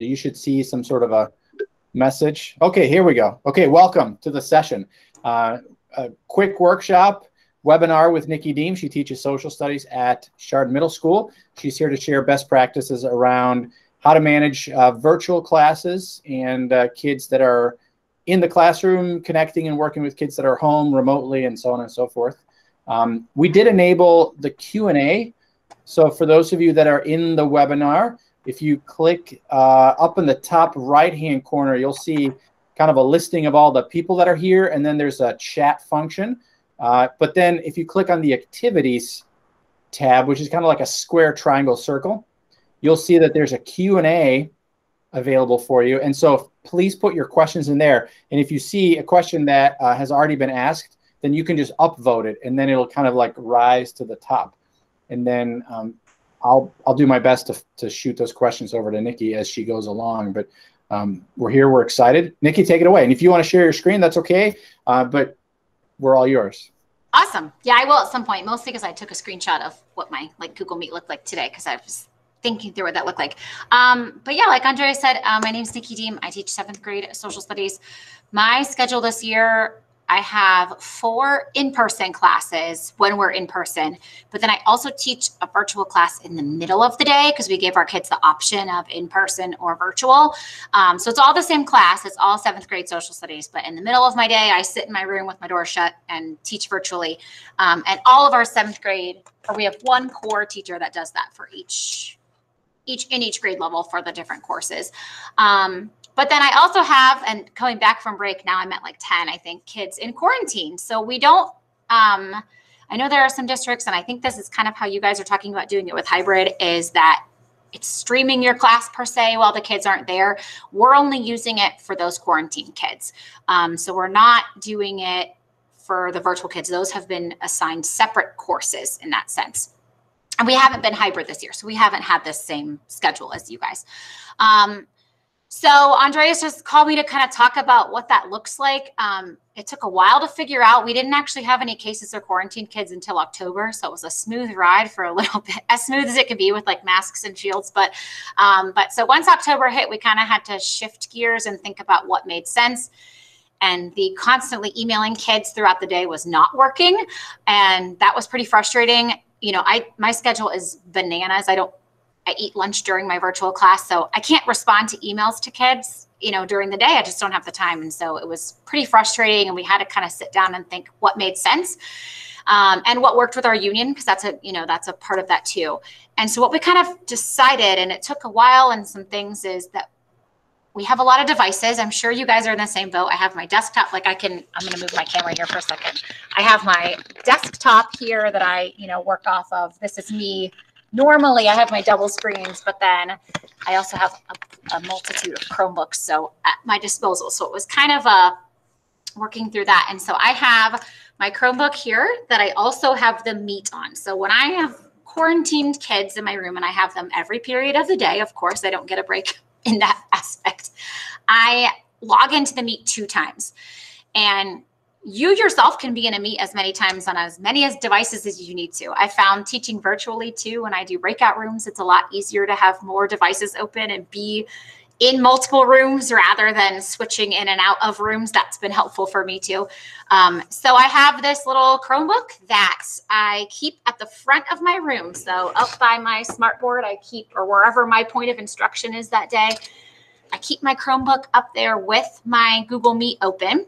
You should see some sort of a message. Okay, here we go. Okay, welcome to the session. Uh, a quick workshop webinar with Nikki Diehm. She teaches social studies at Chardon Middle School. She's here to share best practices around how to manage uh, virtual classes and uh, kids that are in the classroom connecting and working with kids that are home remotely and so on and so forth. Um, we did enable the Q&A. So for those of you that are in the webinar, if you click uh, up in the top right-hand corner, you'll see kind of a listing of all the people that are here, and then there's a chat function. Uh, but then if you click on the activities tab, which is kind of like a square triangle circle, you'll see that there's a Q&A available for you. And so please put your questions in there. And if you see a question that uh, has already been asked, then you can just upvote it and then it'll kind of like rise to the top. And then um, I'll I'll do my best to, to shoot those questions over to Nikki as she goes along. But um, we're here, we're excited. Nikki, take it away. And if you want to share your screen, that's okay. Uh, but we're all yours. Awesome. Yeah, I will at some point, mostly because I took a screenshot of what my like Google Meet looked like today because I was thinking through what that looked like. Um, but yeah, like Andrea said, uh, my name is Nikki Diehm. I teach seventh grade social studies. My schedule this year I have four in person classes when we're in person, but then I also teach a virtual class in the middle of the day because we gave our kids the option of in person or virtual. Um, so it's all the same class, it's all seventh grade social studies, but in the middle of my day, I sit in my room with my door shut and teach virtually. Um, and all of our seventh grade, or we have one core teacher that does that for each each in each grade level for the different courses. Um, but then I also have, and coming back from break, now I'm at like 10, I think, kids in quarantine. So we don't, um, I know there are some districts, and I think this is kind of how you guys are talking about doing it with hybrid, is that it's streaming your class per se while the kids aren't there. We're only using it for those quarantine kids. Um, so we're not doing it for the virtual kids. Those have been assigned separate courses in that sense. And we haven't been hybrid this year, so we haven't had this same schedule as you guys. Um, so Andreas just called me to kind of talk about what that looks like. Um, it took a while to figure out. We didn't actually have any cases or quarantine kids until October, so it was a smooth ride for a little bit, as smooth as it could be with like masks and shields. But um, but so once October hit, we kind of had to shift gears and think about what made sense. And the constantly emailing kids throughout the day was not working, and that was pretty frustrating. You know, I my schedule is bananas. I don't I eat lunch during my virtual class, so I can't respond to emails to kids, you know, during the day. I just don't have the time, and so it was pretty frustrating. And we had to kind of sit down and think what made sense, um, and what worked with our union because that's a you know that's a part of that too. And so what we kind of decided, and it took a while and some things, is that we have a lot of devices. I'm sure you guys are in the same boat. I have my desktop, like I can, I'm going to move my camera here for a second. I have my desktop here that I, you know, work off of. This is me normally I have my double screens, but then I also have a, a, multitude of Chromebooks so at my disposal. So it was kind of a uh, working through that. And so I have my Chromebook here that I also have the Meet on. So when I have quarantined kids in my room and I have them every period of the day, of course, I don't get a break in that aspect. I log into the Meet two times. And you yourself can be in a meet as many times on as many as devices as you need to. I found teaching virtually too, when I do breakout rooms, it's a lot easier to have more devices open and be in multiple rooms rather than switching in and out of rooms. That's been helpful for me too. Um, so I have this little Chromebook that I keep at the front of my room. So up by my smartboard, I keep, or wherever my point of instruction is that day, I keep my Chromebook up there with my Google Meet open.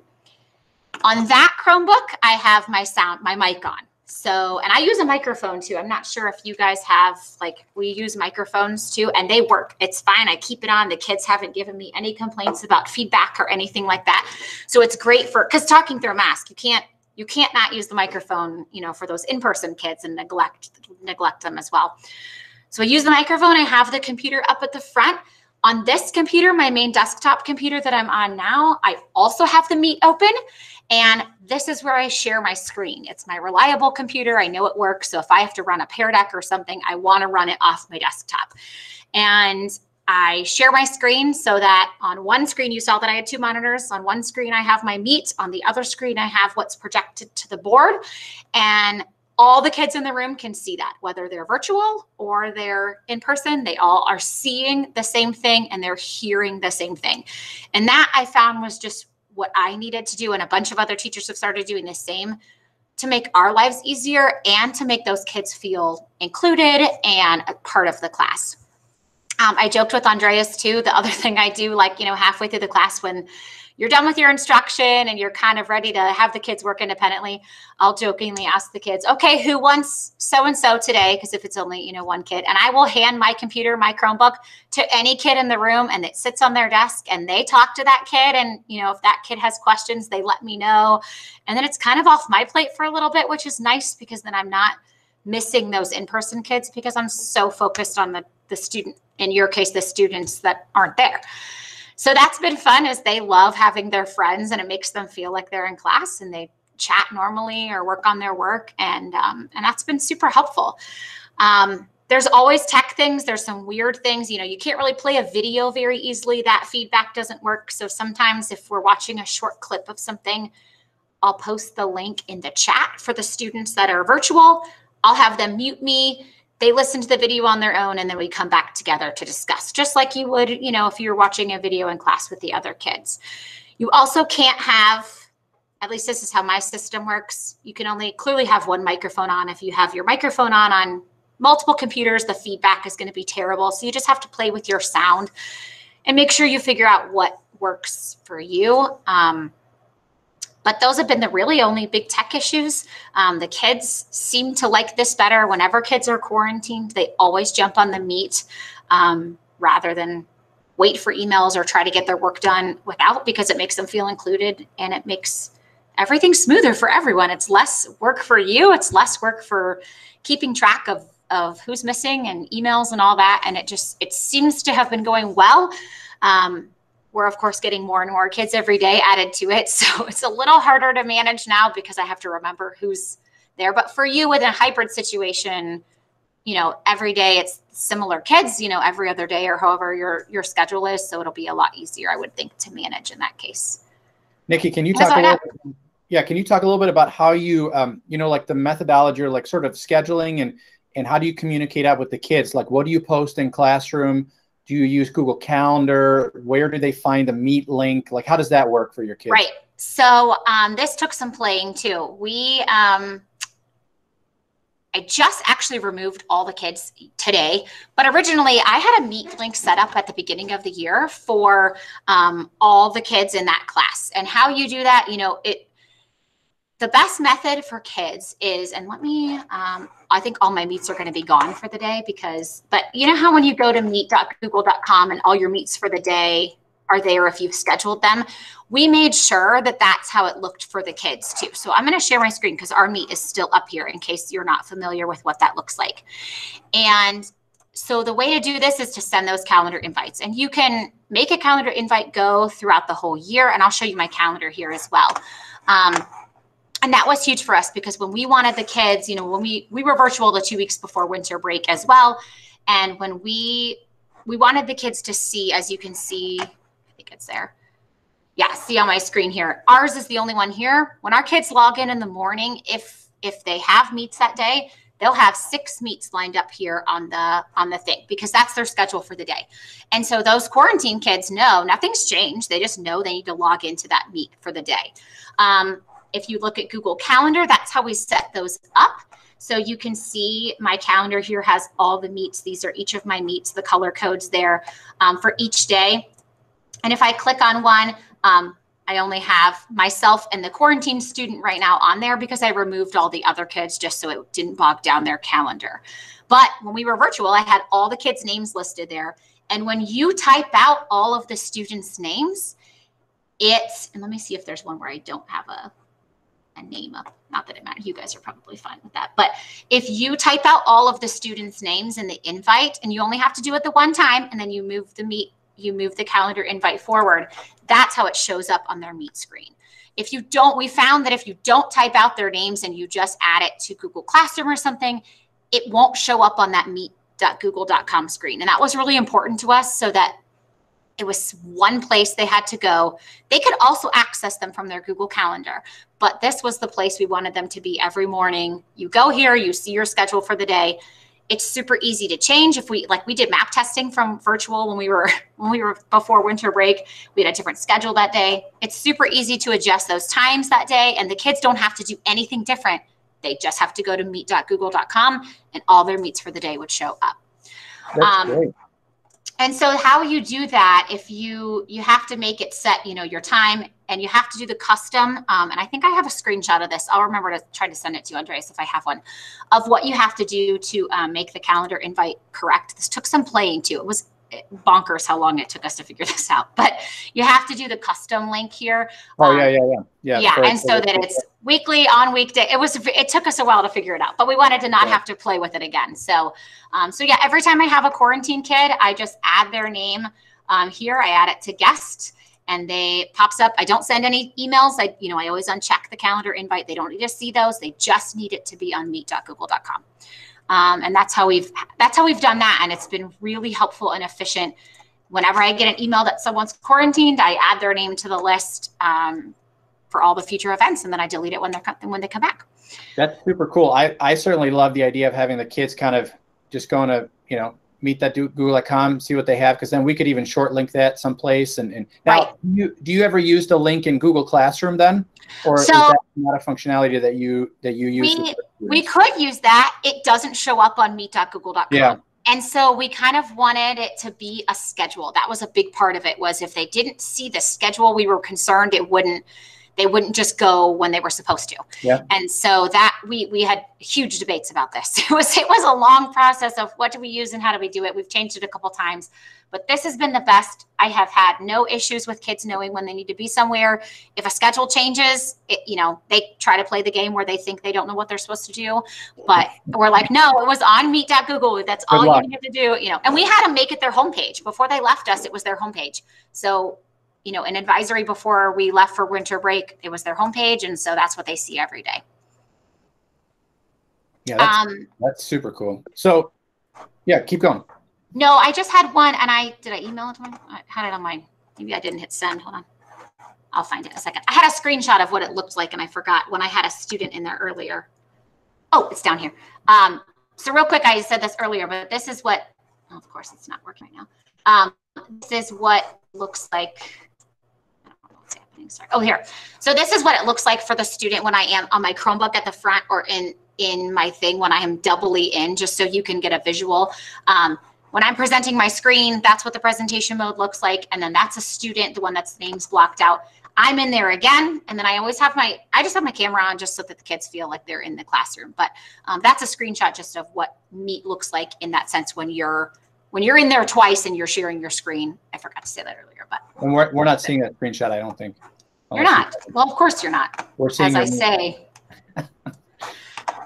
On that Chromebook, I have my sound, my mic on. So, and I use a microphone too. I'm not sure if you guys have, like, we use microphones too, and they work. It's fine. I keep it on. The kids haven't given me any complaints about feedback or anything like that. So it's great for, because talking through a mask, you can't, you can't not use the microphone, you know, for those in-person kids and neglect, neglect them as well. So I use the microphone. I have the computer up at the front. On this computer, my main desktop computer that I'm on now, I also have the Meet open and this is where I share my screen. It's my reliable computer. I know it works. So if I have to run a Pear Deck or something, I want to run it off my desktop. And I share my screen so that on one screen, you saw that I had two monitors. On one screen, I have my meet. On the other screen, I have what's projected to the board. And all the kids in the room can see that, whether they're virtual or they're in person, they all are seeing the same thing and they're hearing the same thing. And that I found was just what I needed to do. And a bunch of other teachers have started doing the same to make our lives easier and to make those kids feel included and a part of the class. Um, I joked with Andreas too. The other thing I do, like, you know, halfway through the class when you're done with your instruction and you're kind of ready to have the kids work independently, I'll jokingly ask the kids, okay, who wants so and so today? Because if it's only, you know, one kid, and I will hand my computer, my Chromebook to any kid in the room and it sits on their desk and they talk to that kid. And, you know, if that kid has questions, they let me know. And then it's kind of off my plate for a little bit, which is nice because then I'm not missing those in-person kids because I'm so focused on the the student in your case the students that aren't there so that's been fun as they love having their friends and it makes them feel like they're in class and they chat normally or work on their work and um, and that's been super helpful. Um, there's always tech things there's some weird things you know you can't really play a video very easily that feedback doesn't work. So sometimes if we're watching a short clip of something i'll post the link in the chat for the students that are virtual. I'll have them mute me they listen to the video on their own and then we come back together to discuss just like you would you know if you're watching a video in class with the other kids. You also can't have at least this is how my system works you can only clearly have one microphone on. If you have your microphone on on multiple computers the feedback is going to be terrible. So you just have to play with your sound and make sure you figure out what works for you. Um, but those have been the really only big tech issues. Um, the kids seem to like this better. Whenever kids are quarantined, they always jump on the meet um, rather than wait for emails or try to get their work done without because it makes them feel included and it makes everything smoother for everyone. It's less work for you, it's less work for keeping track of of who's missing and emails and all that and it just it seems to have been going well um, we're of course getting more and more kids every day added to it. So it's a little harder to manage now because I have to remember who's there. But for you with a hybrid situation, you know, every day it's similar kids, you know, every other day or however your your schedule is. So it'll be a lot easier, I would think, to manage in that case. Nikki, can you talk a little bit, yeah, can you talk a little bit about how you um, you know, like the methodology or like sort of scheduling and and how do you communicate out with the kids? Like what do you post in classroom? Do you use Google Calendar? Where do they find the Meet link? Like, how does that work for your kids? Right. So um, this took some playing too. We, um, I just actually removed all the kids today, but originally I had a Meet link set up at the beginning of the year for um, all the kids in that class. And how you do that, you know, it the best method for kids is, and let me, um, I think all my meets are going to be gone for the day because, but you know how when you go to meet.google.com and all your meets for the day are there if you've scheduled them, we made sure that that's how it looked for the kids too. So I'm going to share my screen because our meet is still up here in case you're not familiar with what that looks like. And so the way to do this is to send those calendar invites and you can make a calendar invite go throughout the whole year. And I'll show you my calendar here as well. Um, and that was huge for us because when we wanted the kids, you know, when we we were virtual the two weeks before winter break as well, and when we we wanted the kids to see, as you can see, I think it's there. Yeah, see on my screen here. Ours is the only one here. When our kids log in in the morning, if if they have meets that day, they'll have six meets lined up here on the on the thing because that's their schedule for the day and so those quarantine kids know nothing's changed they just know they need to log into that meet for the day um, if you look at Google Calendar, that's how we set those up. So you can see my calendar here has all the meets. These are each of my meets, the color codes there um, for each day. And if I click on one, um, I only have myself and the quarantine student right now on there because I removed all the other kids just so it didn't bog down their calendar. But when we were virtual, I had all the kids' names listed there. And when you type out all of the students' names, it's, and let me see if there's one where I don't have a a name up. Not that it matters. You guys are probably fine with that. But if you type out all of the students' names in the invite, and you only have to do it the one time, and then you move the meet, you move the calendar invite forward, that's how it shows up on their meet screen. If you don't, we found that if you don't type out their names and you just add it to Google Classroom or something, it won't show up on that meet.google.com screen. And that was really important to us so that It was one place they had to go. They could also access them from their Google Calendar, but this was the place we wanted them to be every morning. You go here, you see your schedule for the day. It's super easy to change. If we like, we did map testing from virtual when we were when we were before winter break. We had a different schedule that day. It's super easy to adjust those times that day, and the kids don't have to do anything different. They just have to go to meet.google.com, and all their meets for the day would show up. That's um, great and so how you do that if you you have to make it set you know your time and you have to do the custom um, and i think i have a screenshot of this. I'll remember to try to send it to you andreas if i have one of what you have to do to um, make the calendar invite correct. This took some playing too. It was bonkers how long it took us to figure this out. But you have to do the custom link here. Oh um, yeah, yeah, yeah, yeah. Yeah, and so that it's weekly on weekday. It was it took us a while to figure it out, but we wanted to not yeah. have to play with it again. So, um, so yeah, every time I have a quarantine kid, I just add their name um, here. I add it to guest. And they pops up. I don't send any emails. I, you know, I always uncheck the calendar invite. They don't need to see those. They just need it to be on meet.google.com. Um, and that's how we've that's how we've done that, and it's been really helpful and efficient. Whenever I get an email that someone's quarantined, I add their name to the list um, for all the future events, and then I delete it when they're when they come back. That's super cool. I I certainly love the idea of having the kids kind of just going to you know meet that google.com see what they have because then we could even short link that someplace and, and now right. you, do you ever use the link in google classroom then? Or so, is that not a functionality that you that you use we, we could use that. It doesn't show up on meet.google.com yeah. and so we kind of wanted it to be a schedule. That was a big part of it was if they didn't see the schedule we were concerned it wouldn't they wouldn't just go when they were supposed to. Yeah. And so that we we had huge debates about this. It was it was a long process of what do we use and how do we do it. We've changed it a couple times, but this has been the best. I have had no issues with kids knowing when they need to be somewhere. If a schedule changes, it, you know, they try to play the game where they think they don't know what they're supposed to do, but we're like, no, it was on meet.google. That's all you have to do, you know. And we had to make it their homepage before they left us. It was their homepage. So you know, an advisory before we left for winter break. It was their homepage, and so that's what they see every day. Yeah, that's, um, that's super cool. So, yeah, keep going. No, I just had one, and I did I email it to them? I had it on my. Maybe I didn't hit send. Hold on. I'll find it in a second. I had a screenshot of what it looked like, and I forgot when I had a student in there earlier. Oh, it's down here. Um, so real quick, I said this earlier, but this is what. Of course, it's not working right now. Um, this is what looks like Oh, here. So this is what it looks like for the student when I am on my Chromebook at the front or in in my thing when I am doubly in, just so you can get a visual. Um, when I'm presenting my screen, that's what the presentation mode looks like. And then that's a student, the one that's name's blocked out. I'm in there again. And then I always have my, I just have my camera on just so that the kids feel like they're in the classroom. But um, that's a screenshot just of what Meet looks like in that sense when you're, when you're in there twice and you're sharing your screen. I forgot to say that earlier, but. And we're, we're not seeing that screenshot, I don't think. You're not. Well, of course you're not. We're seeing As I say.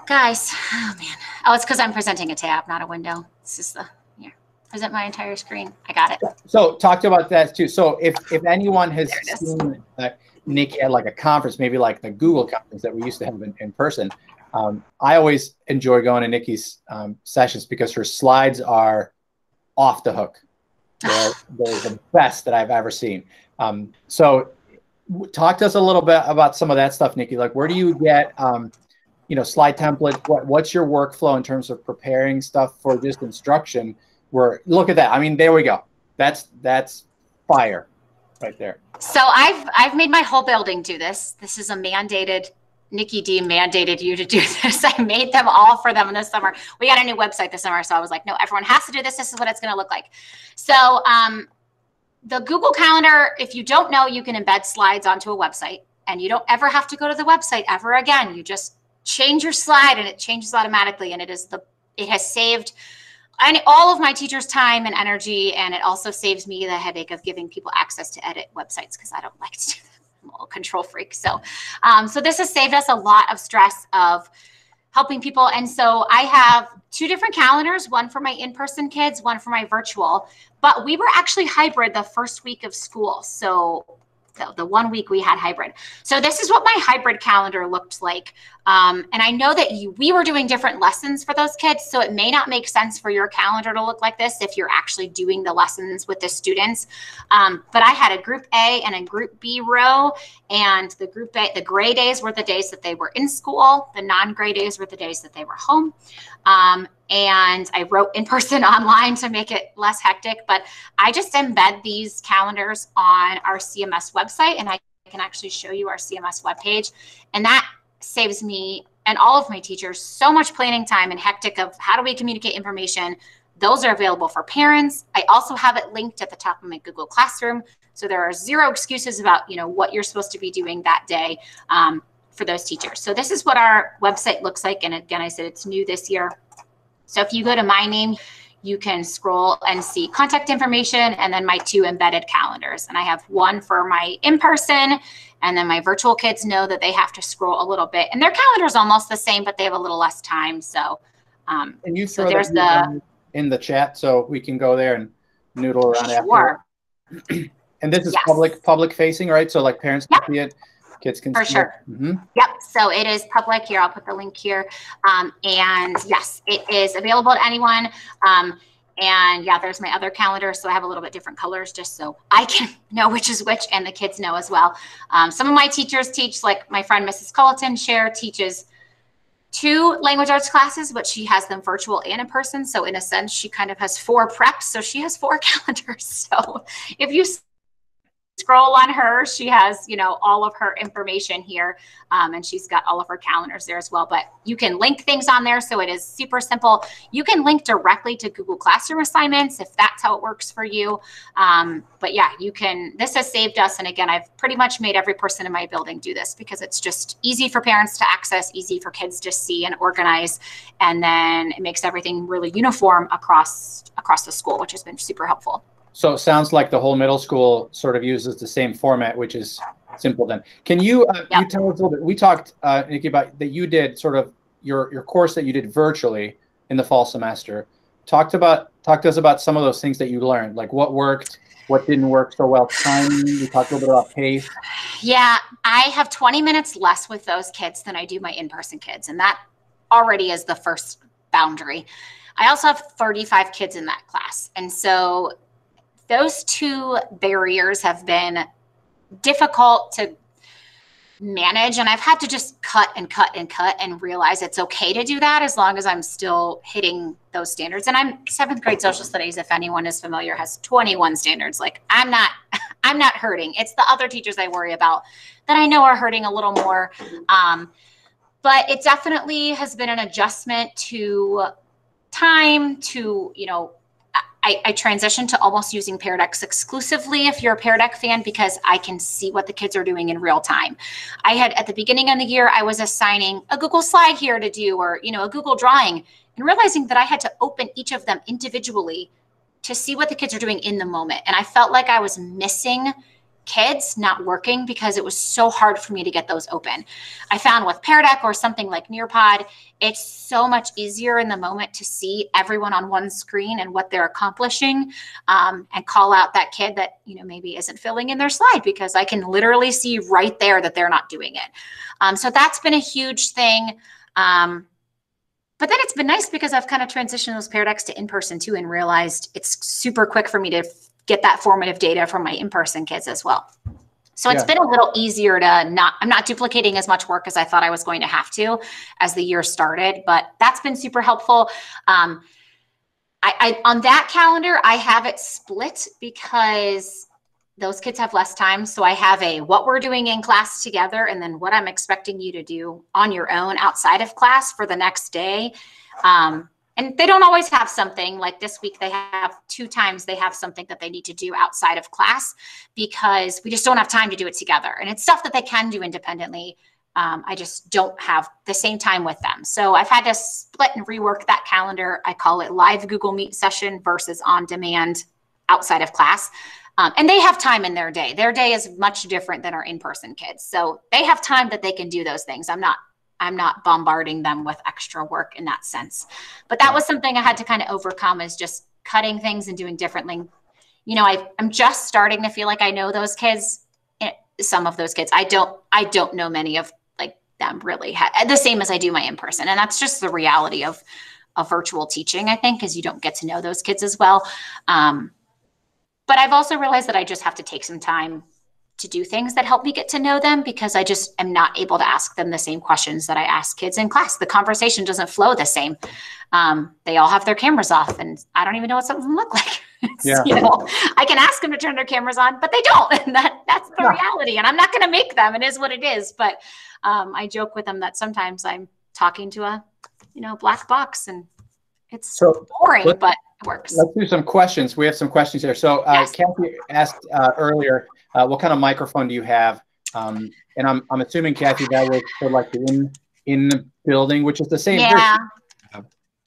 Guys, oh man. Oh, it's because I'm presenting a tab, not a window. This is the here. Present my entire screen. I got it. So talked about that too. So if if anyone has seen uh, Nick at like a conference, maybe like the Google conference that we used to have in, in person, um, I always enjoy going to Nikki's um, sessions because her slides are off the hook. They're, they're the best that I've ever seen. Um, so talk to us a little bit about some of that stuff, Nikki. Like, where do you get, um, you know, slide template? What, what's your workflow in terms of preparing stuff for just instruction? Where look at that. I mean, there we go. That's that's fire right there. So I've I've made my whole building do this. This is a mandated. Nikki D mandated you to do this. I made them all for them this summer. We got a new website this summer, so I was like, no, everyone has to do this. This is what it's going to look like. So um, the Google Calendar, if you don't know, you can embed slides onto a website and you don't ever have to go to the website ever again. You just change your slide and it changes automatically. And it is the, it has saved all of my teachers' time and energy. And it also saves me the headache of giving people access to edit websites because I don't like to do that. Control freak. So, um, so this has saved us a lot of stress of helping people. And so I have two different calendars, one for my in-person kids, one for my virtual. But we were actually hybrid the first week of school. So though, the one week we had hybrid. So this is what my hybrid calendar looked like. Um, and I know that you, we were doing different lessons for those kids. So it may not make sense for your calendar to look like this if you're actually doing the lessons with the students. Um, but I had a group A and a group B row. And the group A, the gray days were the days that they were in school. The non-gray days were the days that they were home. Um, and I wrote in person online to make it less hectic. But I just embed these calendars on our CMS website, and I can actually show you our CMS webpage. And that saves me and all of my teachers so much planning time and hectic of how do we communicate information. Those are available for parents. I also have it linked at the top of my Google Classroom. So there are zero excuses about, you know, what you're supposed to be doing that day um, for those teachers. So this is what our website looks like. And again, I said it's new this year. So if you go to my name, you can scroll and see contact information and then my two embedded calendars. And I have one for my in person, and then my virtual kids know that they have to scroll a little bit. And their calendar is almost the same, but they have a little less time. So, um, and you so there's the in the chat so we can go there and noodle around sure. after. and this is yes. public public facing, right? So like parents yep. can see it kids can for sure mm-hmm. yep so it is public here i'll put the link here um, and yes it is available to anyone um, and yeah there's my other calendar so i have a little bit different colors just so i can know which is which and the kids know as well um, some of my teachers teach like my friend mrs culleton share teaches two language arts classes, but she has them virtual and in person. So in a sense, she kind of has four preps. So she has four calendars. So if you scroll on her. She has, you know, all of her information here, um, and she's got all of her calendars there as well. But you can link things on there, so it is super simple. You can link directly to Google Classroom assignments if that's how it works for you. Um, but yeah, you can. This has saved us, and again, I've pretty much made every person in my building do this because it's just easy for parents to access, easy for kids to see and organize, and then it makes everything really uniform across across the school, which has been super helpful. So it sounds like the whole middle school sort of uses the same format, which is simple. Then, can you uh, you tell us a little bit? We talked, uh, Nikki, about that you did sort of your your course that you did virtually in the fall semester. Talked about talk to us about some of those things that you learned, like what worked, what didn't work so well. Timing. We talked a little bit about pace. Yeah, I have 20 minutes less with those kids than I do my in-person kids, and that already is the first boundary. I also have 35 kids in that class, and so those two barriers have been difficult to manage and i've had to just cut and cut and cut and realize it's okay to do that as long as i'm still hitting those standards. And i'm seventh grade social studies if anyone is familiar has 21 standards. Like i'm not i'm not hurting. It's the other teachers i worry about that i know are hurting a little more. Um, but it definitely has been an adjustment to time to you know I, I transitioned to almost using Pear Deck exclusively if you're a Pear Deck fan because I can see what the kids are doing in real time. I had at the beginning of the year, I was assigning a Google slide here to do or, you know, a Google drawing and realizing that I had to open each of them individually to see what the kids are doing in the moment. And I felt like I was missing kids not working because it was so hard for me to get those open. I found with Pear Deck or something like Nearpod, it's so much easier in the moment to see everyone on one screen and what they're accomplishing um, and call out that kid that, you know, maybe isn't filling in their slide because I can literally see right there that they're not doing it. Um, so that's been a huge thing. Um, but then it's been nice because I've kind of transitioned those Pear Decks to in person too and realized it's super quick for me to get that formative data from my in-person kids as well. So it's yeah. been a little easier to not, I'm not duplicating as much work as I thought I was going to have to as the year started, but that's been super helpful. Um, I, I, on that calendar, I have it split because those kids have less time. So I have a what we're doing in class together and then what I'm expecting you to do on your own outside of class for the next day. Um, and they don't always have something like this week they have two times they have something that they need to do outside of class because we just don't have time to do it together. And it's stuff that they can do independently. Um, i just don't have the same time with them. So i've had to split and rework that calendar. I call it live google meet session versus on demand outside of class. Um, and they have time in their day. Their day is much different than our in-person kids. So they have time that they can do those things. I'm not I'm not bombarding them with extra work in that sense. But that was something I had to kind of overcome is just cutting things and doing differently. You know, I, I'm just starting to feel like I know those kids some of those kids. I don't I don't know many of like them really ha- the same as I do my in person, and that's just the reality of of virtual teaching. I think because you don't get to know those kids as well. Um, but I've also realized that I just have to take some time to do things that help me get to know them because I just am not able to ask them the same questions that I ask kids in class. The conversation doesn't flow the same. Um, they all have their cameras off, and I don't even know what some of them look like. yeah. You know, I can ask them to turn their cameras on, but they don't. And that that's the yeah. reality. And I'm not going to make them. It is what it is. But um, I joke with them that sometimes I'm talking to a, you know, black box, and it's so boring, but it works. Let's do some questions. We have some questions here. So uh, yes. Kathy asked uh, earlier uh, what kind of microphone do you have? Um, and I'm, I'm assuming, Kathy, that was for like in, in the building, which is the same. Yeah.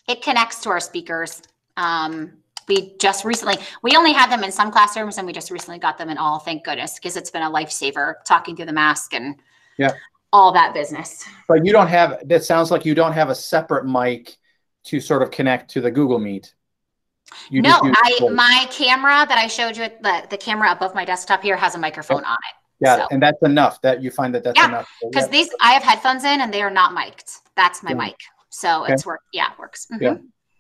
It connects to our speakers. Um, we just recently, we only had them in some classrooms and we just recently got them in all, thank goodness, because it's been a lifesaver talking through the mask and yeah, all that business. But you don't have, that sounds like you don't have a separate mic to sort of connect to the Google Meet. You no, I my camera that I showed you, the, the camera above my desktop here has a microphone oh, on it. Yeah, so. and that's enough. That you find that that's yeah, enough. Because so, yeah. these, I have headphones in, and they are not mic'd. That's my yeah. mic, so okay. it's work. Yeah, it works. Mm-hmm. Yeah.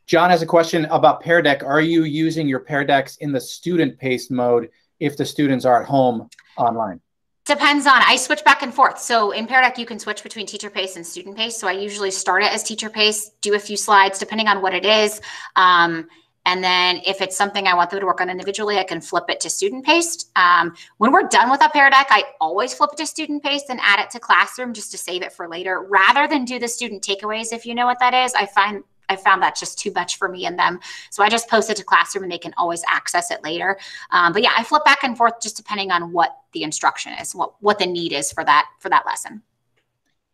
John has a question about Pear Deck. Are you using your Pear Decks in the student paced mode if the students are at home online? Depends on. I switch back and forth. So in Pear Deck, you can switch between teacher pace and student pace. So I usually start it as teacher pace, do a few slides depending on what it is. Um, and then if it's something I want them to work on individually, I can flip it to student paced. Um, when we're done with a Pear Deck, I always flip it to student paced and add it to classroom just to save it for later rather than do the student takeaways. If you know what that is, I find I found that just too much for me and them. So I just post it to classroom and they can always access it later. Um, but yeah, I flip back and forth just depending on what the instruction is, what what the need is for that for that lesson.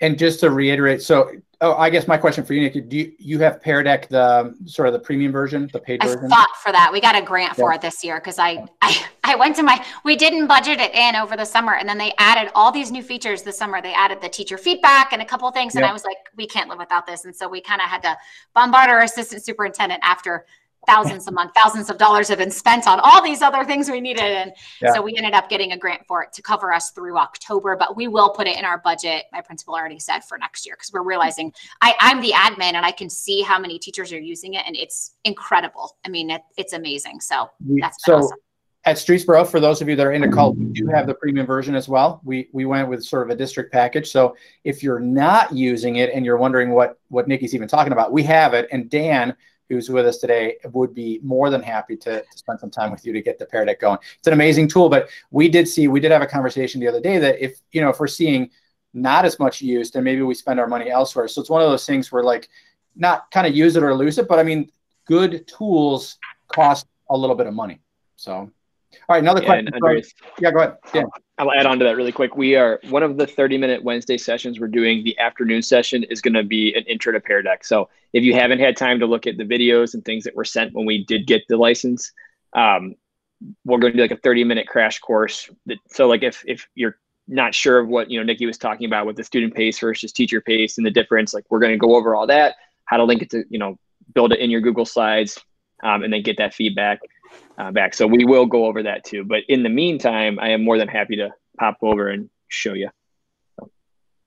And just to reiterate, so oh, I guess my question for you, Nick, do you, you have Pear Deck the sort of the premium version, the paid I version? I fought for that. We got a grant for it this year because I, I I went to my we didn't budget it in over the summer, and then they added all these new features this summer. They added the teacher feedback and a couple things, and I was like, we can't live without this, and so we kind of had to bombard our assistant superintendent after thousands a month, thousands of dollars have been spent on all these other things we needed. And yeah. so we ended up getting a grant for it to cover us through October, but we will put it in our budget. My principal already said for next year because we're realizing I, I'm the admin and I can see how many teachers are using it and it's incredible. I mean, it, it's amazing. So that's so awesome. At Streetsboro, for those of you that are into cult, we do have the premium version as well. We we went with sort of a district package. So if you're not using it and you're wondering what what Nikki's even talking about, we have it. And Dan, who's with us today, would be more than happy to, to spend some time with you to get the Pear Deck going. It's an amazing tool, but we did see, we did have a conversation the other day that if, you know, if we're seeing not as much use, then maybe we spend our money elsewhere. So it's one of those things where like, not kind of use it or lose it, but I mean, good tools cost a little bit of money. So all right, another question. Yeah, go ahead. Yeah. I'll add on to that really quick. We are one of the 30 minute Wednesday sessions we're doing. The afternoon session is going to be an intro to Pear Deck. So if you haven't had time to look at the videos and things that were sent when we did get the license, um, we're going to do like a 30 minute crash course. That, so like if if you're not sure of what you know Nikki was talking about with the student pace versus teacher pace and the difference, like we're going to go over all that, how to link it to you know build it in your Google Slides, um, and then get that feedback uh, back. So we will go over that too. But in the meantime, I am more than happy to pop over and show you.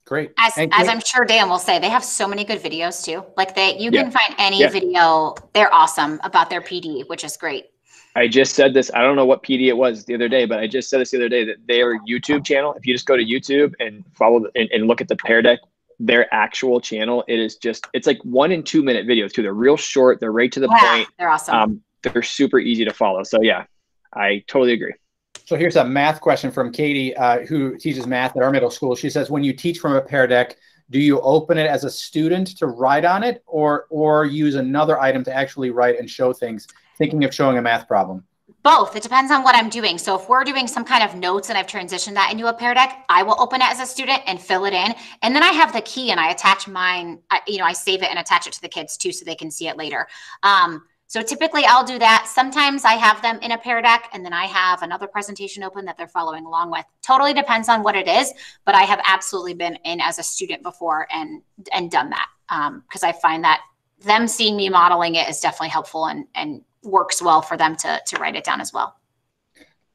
Great. As, as I'm sure Dan will say, they have so many good videos too. Like they, you yeah. can find any yeah. video. They're awesome about their PD, which is great. I just said this. I don't know what PD it was the other day, but I just said this the other day that their YouTube channel. If you just go to YouTube and follow the, and, and look at the Pear Deck, their actual channel, it is just it's like one and two minute videos too. They're real short. They're right to the yeah, point. They're awesome. Um, they're super easy to follow. So yeah, I totally agree. So here's a math question from Katie, uh, who teaches math at our middle school. She says, when you teach from a Pear Deck, do you open it as a student to write on it, or or use another item to actually write and show things? Thinking of showing a math problem. Both. It depends on what I'm doing. So if we're doing some kind of notes and I've transitioned that into a Pear Deck, I will open it as a student and fill it in. And then I have the key and I attach mine, I, you know, I save it and attach it to the kids too so they can see it later. Um, so typically I'll do that. Sometimes I have them in a Pear Deck and then I have another presentation open that they're following along with. Totally depends on what it is, but I have absolutely been in as a student before and and done that because um, I find that them seeing me modeling it is definitely helpful and and works well for them to to write it down as well.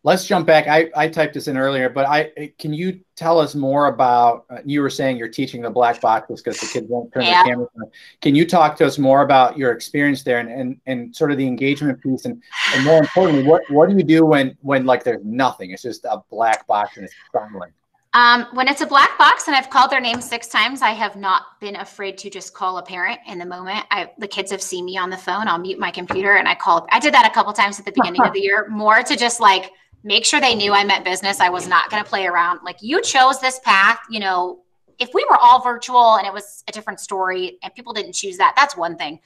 Let's jump back. I, I typed this in earlier, but I can you tell us more about? Uh, you were saying you're teaching the black boxes because the kids won't turn yeah. the cameras on. Can you talk to us more about your experience there and, and, and sort of the engagement piece and, and more importantly, what what do you do when when like there's nothing? It's just a black box and it's silent. Um, when it's a black box and I've called their name six times, I have not been afraid to just call a parent in the moment. I, the kids have seen me on the phone. I'll mute my computer and I call. I did that a couple times at the beginning of the year, more to just like make sure they knew I meant business. I was not going to play around. Like you chose this path, you know, if we were all virtual and it was a different story and people didn't choose that, that's one thing.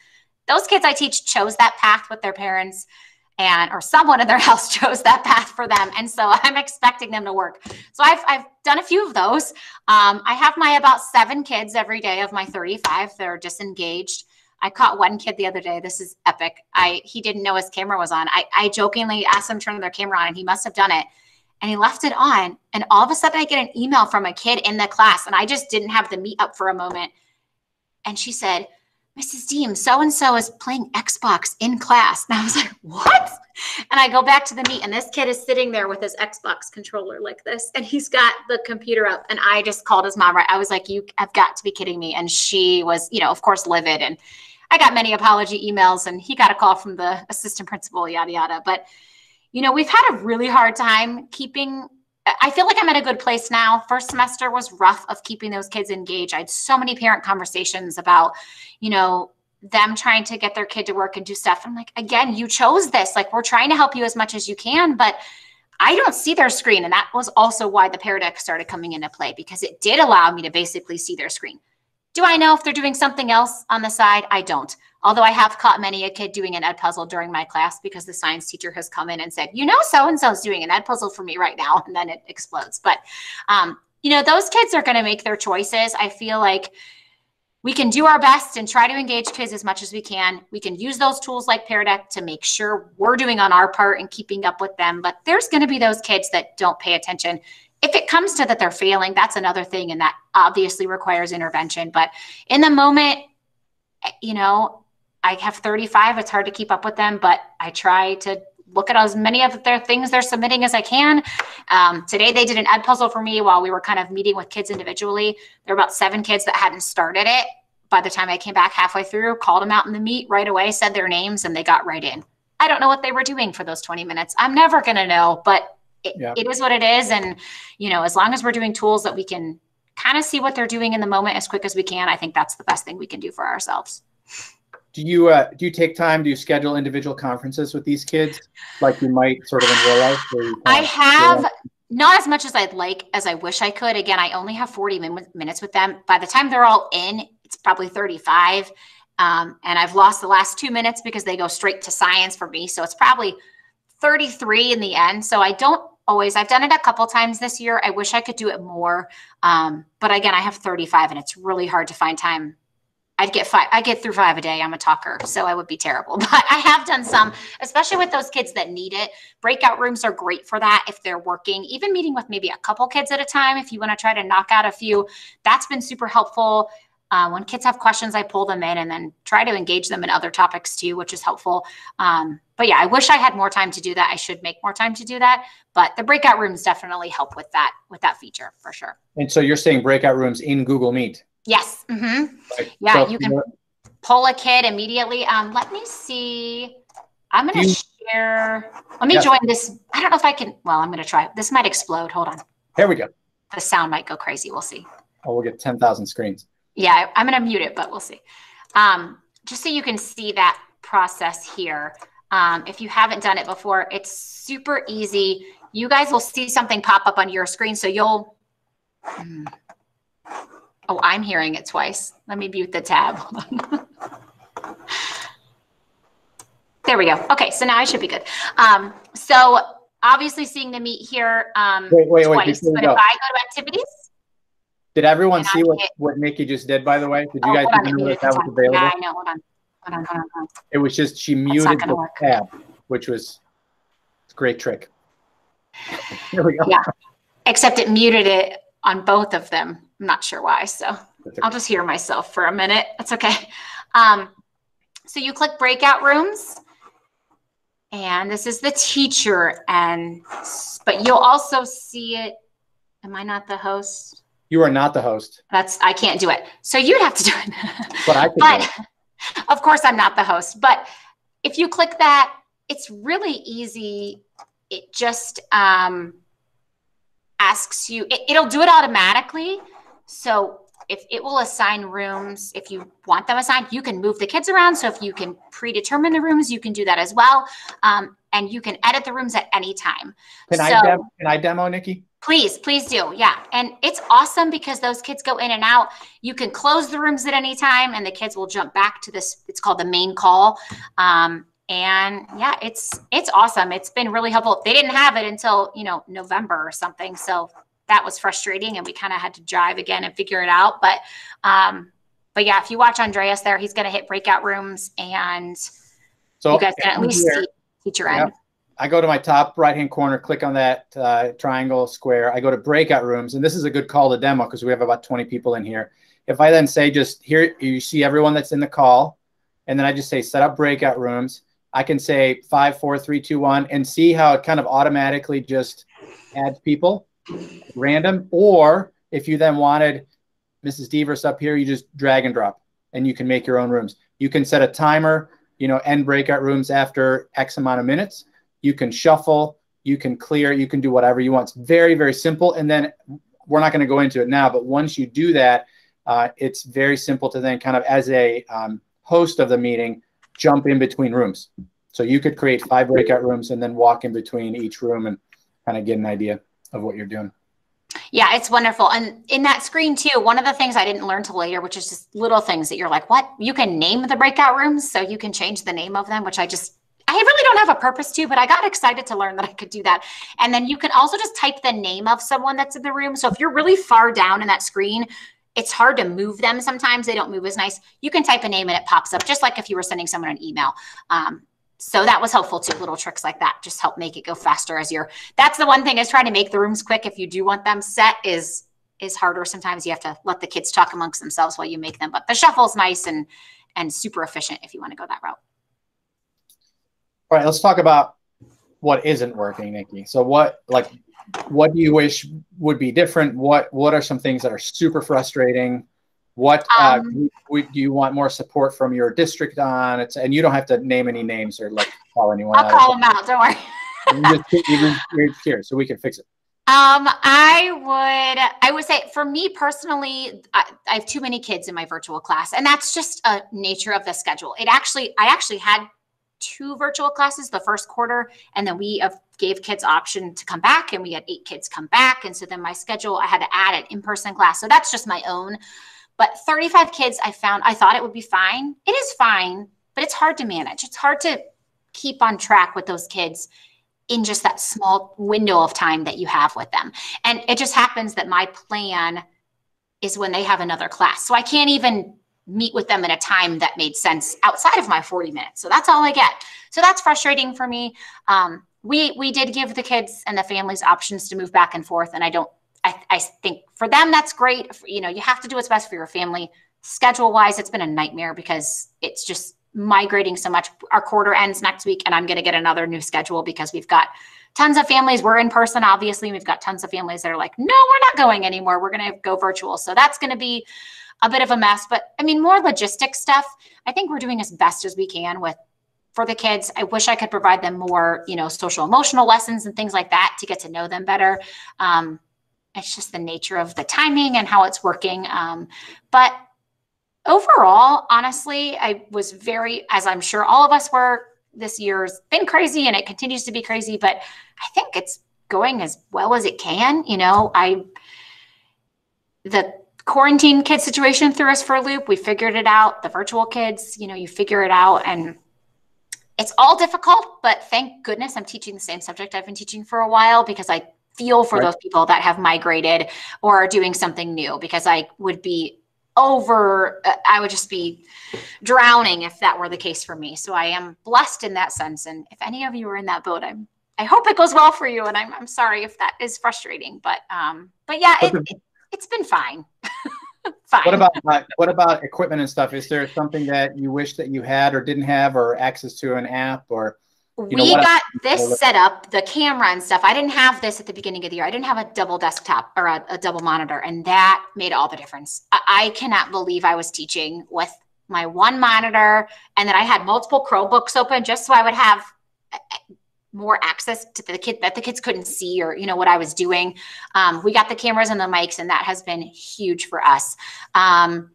Those kids I teach chose that path with their parents and or someone in their house chose that path for them and so i'm expecting them to work so i've, I've done a few of those um, i have my about seven kids every day of my 35 that are disengaged I caught one kid the other day. This is epic. I he didn't know his camera was on. I, I jokingly asked him to turn their camera on, and he must have done it. And he left it on. And all of a sudden, I get an email from a kid in the class, and I just didn't have the meet up for a moment. And she said, Mrs. Diehm, so and so is playing Xbox in class. And I was like, what? And I go back to the meet, and this kid is sitting there with his Xbox controller like this, and he's got the computer up. And I just called his mom. Right, I was like, you have got to be kidding me. And she was, you know, of course, livid. And I got many apology emails and he got a call from the assistant principal, yada, yada. But, you know, we've had a really hard time keeping, I feel like I'm at a good place now. First semester was rough of keeping those kids engaged. I had so many parent conversations about, you know, them trying to get their kid to work and do stuff. I'm like, again, you chose this. Like, we're trying to help you as much as you can, but I don't see their screen. And that was also why the Deck started coming into play because it did allow me to basically see their screen. Do I know if they're doing something else on the side? I don't. Although I have caught many a kid doing an Edpuzzle during my class because the science teacher has come in and said, you know, so and so is doing an Edpuzzle for me right now. And then it explodes. But, um, you know, those kids are going to make their choices. I feel like we can do our best and try to engage kids as much as we can. We can use those tools like Pear Deck to make sure we're doing on our part and keeping up with them. But there's going to be those kids that don't pay attention if it comes to that they're failing, that's another thing, and that obviously requires intervention. But in the moment, you know, I have 35. It's hard to keep up with them, but I try to look at as many of their things they're submitting as I can. Um, today they did an Edpuzzle for me while we were kind of meeting with kids individually. There were about seven kids that hadn't started it. By the time I came back halfway through, called them out in the meet right away, said their names, and they got right in. I don't know what they were doing for those 20 minutes. I'm never going to know, but it, is what it is. And, you know, as long as we're doing tools that we can kind of see what they're doing in the moment as quick as we can, I think that's the best thing we can do for ourselves. Do you uh, do you take time? Do you schedule individual conferences with these kids, like you might sort of in real life? I have not as much as I'd like, as I wish I could. Again, I only have forty min- minutes with them. By the time they're all in, it's probably thirty-five, um, and I've lost the last two minutes because they go straight to science for me. So it's probably thirty-three in the end. So I don't always. I've done it a couple times this year. I wish I could do it more. Um, but again, I have 35 and it's really hard to find time. I'd get five, I get through five a day. I'm a talker, so I would be terrible. But I have done some, especially with those kids that need it. Breakout rooms are great for that if they're working, even meeting with maybe a couple kids at a time. If you want to try to knock out a few, that's been super helpful. Uh, when kids have questions, I pull them in and then try to engage them in other topics too, which is helpful. Um, but yeah, I wish I had more time to do that. I should make more time to do that. But the breakout rooms definitely help with that with that feature for sure. And so you're saying breakout rooms in Google Meet? Yes. Mm-hmm. Right. Yeah, so you can pull a kid immediately. Um, let me see. I'm going to share. Let me yeah. join this. I don't know if I can. Well, I'm going to try. This might explode. Hold on. Here we go. The sound might go crazy. We'll see. Oh, we'll get 10,000 screens yeah, I'm going to mute it, but we'll see. Um, just so you can see that process here. Um, if you haven't done it before, it's super easy. You guys will see something pop up on your screen. So you'll, hmm. oh, I'm hearing it twice. Let me mute the tab. there we go. Okay, so now I should be good. Um, so obviously seeing the meet here um, wait, wait, twice, wait, but if I go to activities, did everyone see what, what Nikki just did, by the way? Did you oh, guys even know that that was available? Yeah, I know. Hold on. Hold on, hold on, hold on. It was just she muted the work. tab, which was a great trick. Here we go. Yeah. Except it muted it on both of them. I'm not sure why. So okay. I'll just hear myself for a minute. That's okay. Um, so you click breakout rooms and this is the teacher and but you'll also see it am i not the host you are not the host. That's i can't do it. So you'd have to do it. But i can. but of course i'm not the host. But if you click that it's really easy. It just um, asks you it, it'll do it automatically. So if it will assign rooms if you want them assigned you can move the kids around. So if you can predetermine the rooms you can do that as well. Um, and you can edit the rooms at any time. Can so, i dem- can i demo nikki please please do yeah. And it's awesome because those kids go in and out. You can close the rooms at any time and the kids will jump back to this it's called the main call. Um, and yeah it's it's awesome. It's been really helpful. They didn't have it until you know november or something so that was frustrating and we kind of had to drive again and figure it out. But um, but yeah, if you watch Andreas there, he's going to hit breakout rooms and so you guys can at least here, see teacher end. I go to my top right hand corner, click on that uh, triangle square. I go to breakout rooms, and this is a good call to demo because we have about 20 people in here. If I then say just here, you see everyone that's in the call, and then I just say set up breakout rooms. I can say five, four, three, two, one, and see how it kind of automatically just adds people random. Or if you then wanted Mrs. Devers up here, you just drag and drop and you can make your own rooms. You can set a timer, you know, end breakout rooms after X amount of minutes. You can shuffle, you can clear, you can do whatever you want. It's very, very simple. And then we're not going to go into it now, but once you do that, uh, it's very simple to then kind of as a um, host of the meeting, jump in between rooms. So you could create five breakout rooms and then walk in between each room and kind of get an idea of what you're doing. Yeah, it's wonderful. And in that screen too, one of the things I didn't learn till later, which is just little things that you're like, what? You can name the breakout rooms, so you can change the name of them, which I just I really don't have a purpose to, but I got excited to learn that I could do that. And then you can also just type the name of someone that's in the room. So if you're really far down in that screen, it's hard to move them sometimes. They don't move as nice. You can type a name and it pops up, just like if you were sending someone an email. Um, so that was helpful too little tricks like that just help make it go faster as you're that's the one thing is trying to make the rooms quick if you do want them set is is harder sometimes you have to let the kids talk amongst themselves while you make them but the shuffle's nice and and super efficient if you want to go that route all right let's talk about what isn't working nikki so what like what do you wish would be different what what are some things that are super frustrating what uh, um, do you want more support from your district on? It's and you don't have to name any names or like call anyone. I'll out. call them out. Don't worry. just, you're here, so we can fix it. Um, I would, I would say for me personally, I, I, have too many kids in my virtual class, and that's just a nature of the schedule. It actually, I actually had two virtual classes the first quarter, and then we uh, gave kids option to come back, and we had eight kids come back, and so then my schedule, I had to add an in-person class. So that's just my own. But 35 kids, I found, I thought it would be fine. It is fine, but it's hard to manage. It's hard to keep on track with those kids in just that small window of time that you have with them. And it just happens that my plan is when they have another class. So I can't even meet with them in a time that made sense outside of my 40 minutes. So that's all I get. So that's frustrating for me. Um, we we did give the kids and the families options to move back and forth, and I don't I, I think for them that's great. You know, you have to do what's best for your family. Schedule wise, it's been a nightmare because it's just migrating so much. Our quarter ends next week, and I'm going to get another new schedule because we've got tons of families. We're in person, obviously. We've got tons of families that are like, no, we're not going anymore. We're going to go virtual. So that's going to be a bit of a mess. But I mean, more logistic stuff. I think we're doing as best as we can with for the kids. I wish I could provide them more, you know, social emotional lessons and things like that to get to know them better. Um, it's just the nature of the timing and how it's working. Um, but overall, honestly, I was very, as I'm sure all of us were, this year's been crazy and it continues to be crazy, but I think it's going as well as it can. You know, I, the quarantine kid situation threw us for a loop. We figured it out. The virtual kids, you know, you figure it out and it's all difficult, but thank goodness I'm teaching the same subject I've been teaching for a while because I feel for right. those people that have migrated or are doing something new because I would be over I would just be drowning if that were the case for me. So I am blessed in that sense and if any of you are in that boat I'm I hope it goes well for you and I'm I'm sorry if that is frustrating but um but yeah it, it has been fine. fine. What about uh, what about equipment and stuff? Is there something that you wish that you had or didn't have or access to an app or we know, got this set up, the camera and stuff. I didn't have this at the beginning of the year. I didn't have a double desktop or a, a double monitor, and that made all the difference. I, I, cannot believe I was teaching with my one monitor and that I had multiple Chromebooks open just so I would have more access to the kid that the kids couldn't see or you know what I was doing. Um, we got the cameras and the mics, and that has been huge for us. Um,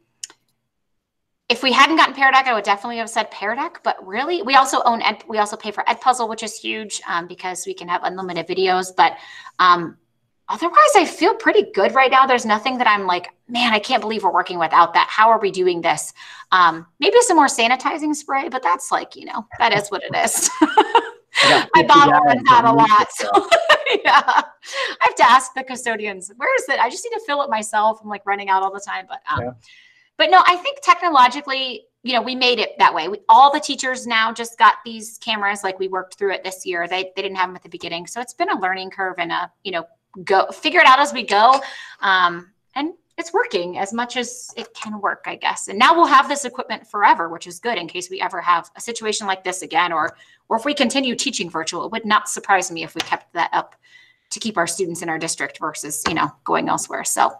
if we hadn't gotten Pear I would definitely have said Pear But really, we also own Ed, we also pay for Edpuzzle, which is huge um, because we can have unlimited videos. But um, otherwise, I feel pretty good right now. There's nothing that I'm like, man, I can't believe we're working without that. How are we doing this? Um, maybe some more sanitizing spray, but that's like you know that is what it is. My bottle runs out a lot. So yeah. I have to ask the custodians, where is it? I just need to fill it myself. I'm like running out all the time. But um, yeah but no, I think technologically, you know, we made it that way. We, all the teachers now just got these cameras. Like we worked through it this year. They they didn't have them at the beginning, so it's been a learning curve and a you know go figure it out as we go. Um, and it's working as much as it can work, I guess. And now we'll have this equipment forever, which is good in case we ever have a situation like this again, or or if we continue teaching virtual. It would not surprise me if we kept that up to keep our students in our district versus you know going elsewhere. So